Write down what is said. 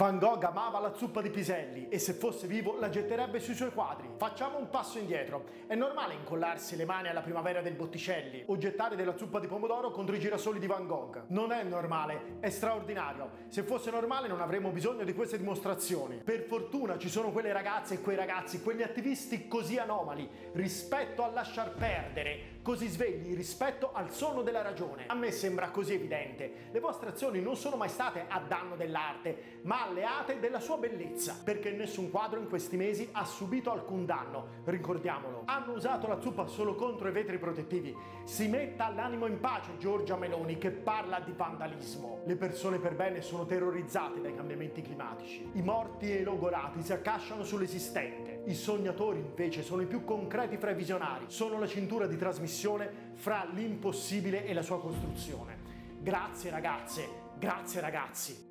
Van Gogh amava la zuppa di piselli e se fosse vivo la getterebbe sui suoi quadri. Facciamo un passo indietro. È normale incollarsi le mani alla primavera del Botticelli o gettare della zuppa di pomodoro contro i girasoli di Van Gogh. Non è normale, è straordinario. Se fosse normale non avremmo bisogno di queste dimostrazioni. Per fortuna ci sono quelle ragazze e quei ragazzi, quegli attivisti così anomali, rispetto a lasciar perdere, così svegli rispetto al sonno della ragione. A me sembra così evidente. Le vostre azioni non sono mai state a danno dell'arte, ma alleate della sua bellezza, perché nessun quadro in questi mesi ha subito alcun danno, ricordiamolo. Hanno usato la zuppa solo contro i vetri protettivi. Si metta l'animo in pace Giorgia Meloni che parla di vandalismo. Le persone per bene sono terrorizzate dai cambiamenti climatici. I morti e i logorati si accasciano sull'esistente. I sognatori invece sono i più concreti fra i visionari, sono la cintura di trasmissione fra l'impossibile e la sua costruzione. Grazie ragazze, grazie ragazzi.